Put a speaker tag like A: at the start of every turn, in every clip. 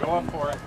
A: Going for it.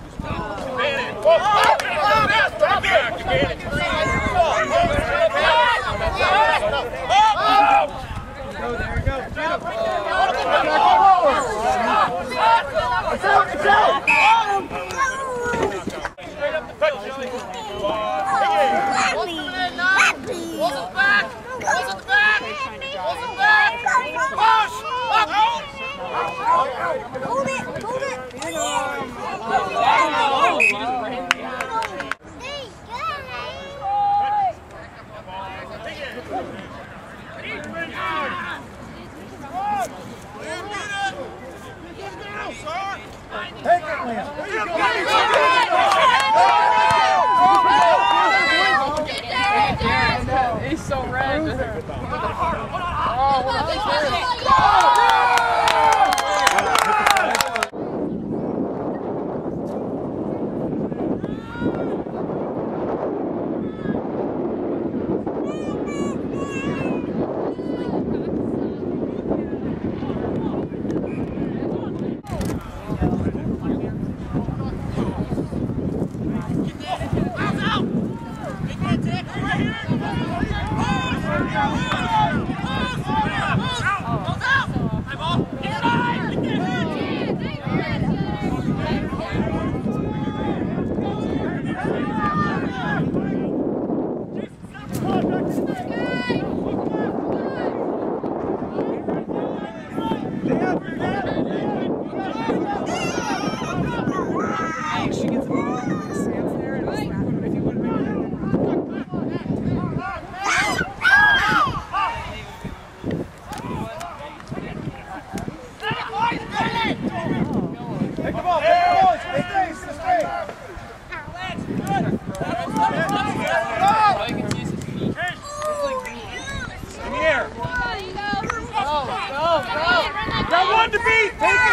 B: Hold on, hold
C: on. feet!
A: Take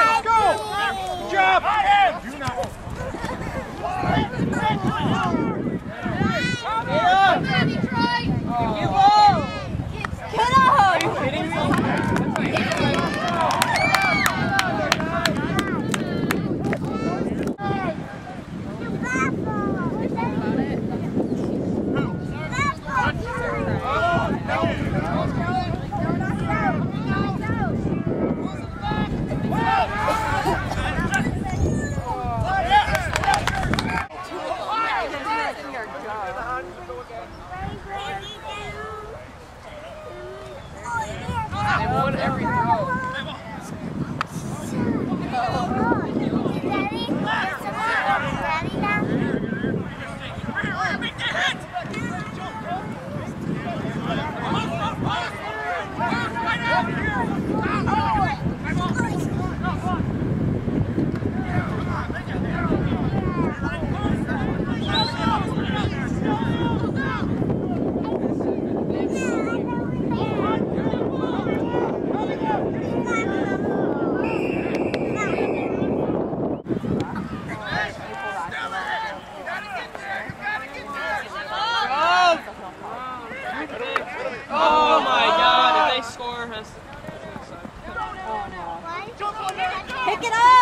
B: Pick it up.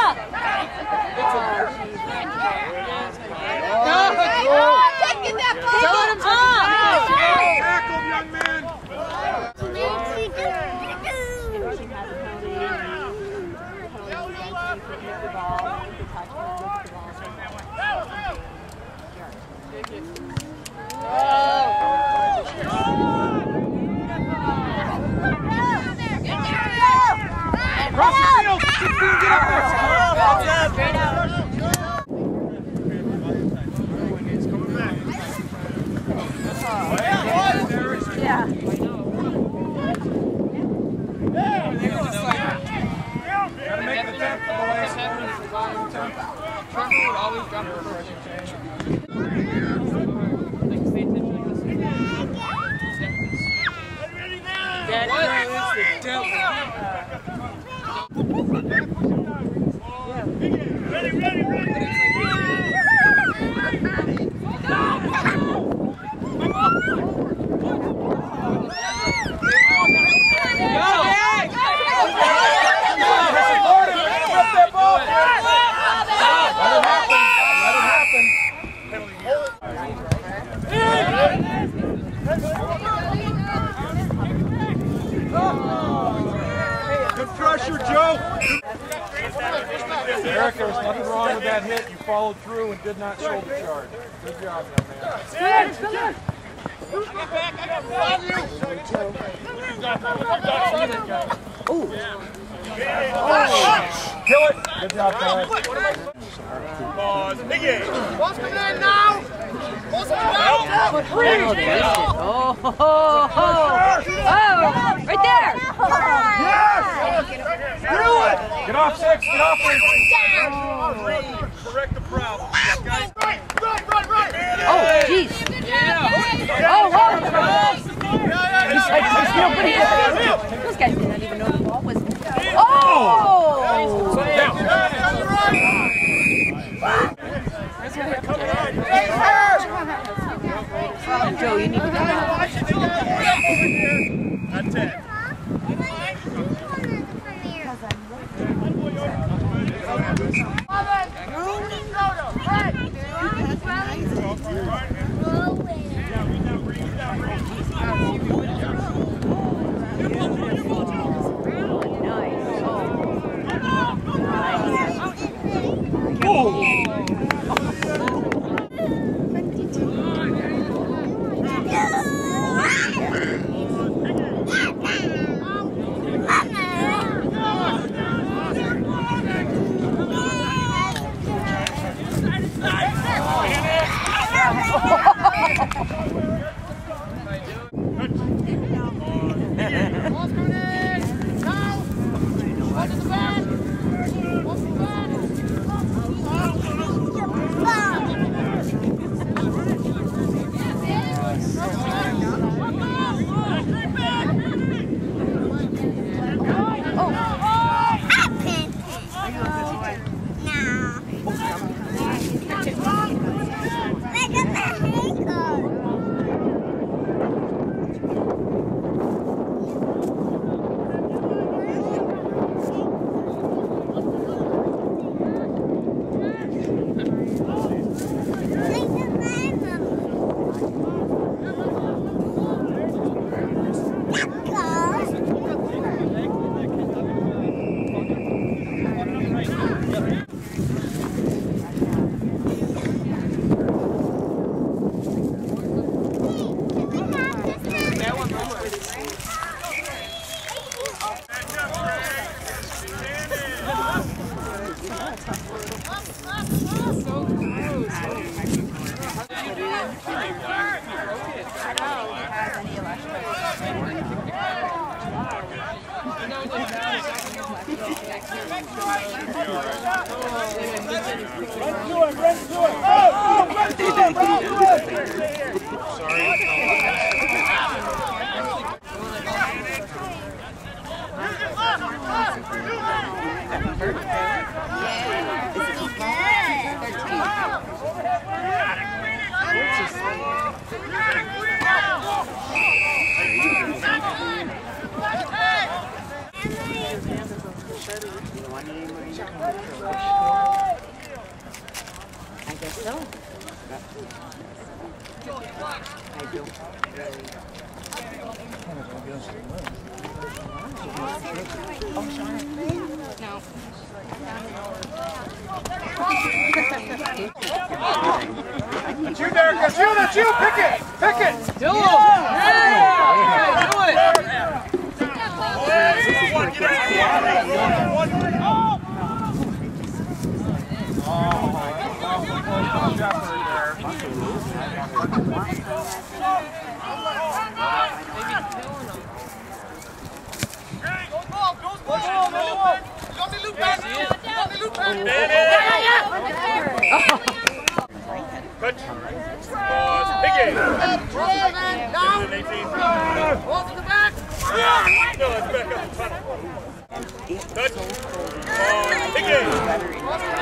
B: That
A: girl is the
C: devil. Yeah. Ready, ready, ready.
B: Pressure, Joe. Eric, there was nothing wrong with that hit. You followed through and did not shoulder charge. Good job, young man. Kill it. Good job, Todd.
D: Pause. Big game.
E: Ball's coming in now. Ball's coming out.
A: Oh, oh, oh, oh, oh, right there.
B: Get off six. Get off
D: Correct the problem. Guys,
E: Right, right, right, right.
A: Oh, jeez. Oh, whoa. Run to him, run to him! Oh, oh, run to
E: him, bro!
A: I guess so. I don't
B: That's you, Derek. That's you. That's you. Pick it. Pick it.
C: Do it! Yeah! Do it!
B: Good job right there.
D: Touch. Pause. Big game.
E: Now.
D: An 18.
E: Ball to the back.
D: No, it's back up the tunnel. Touch. Pause.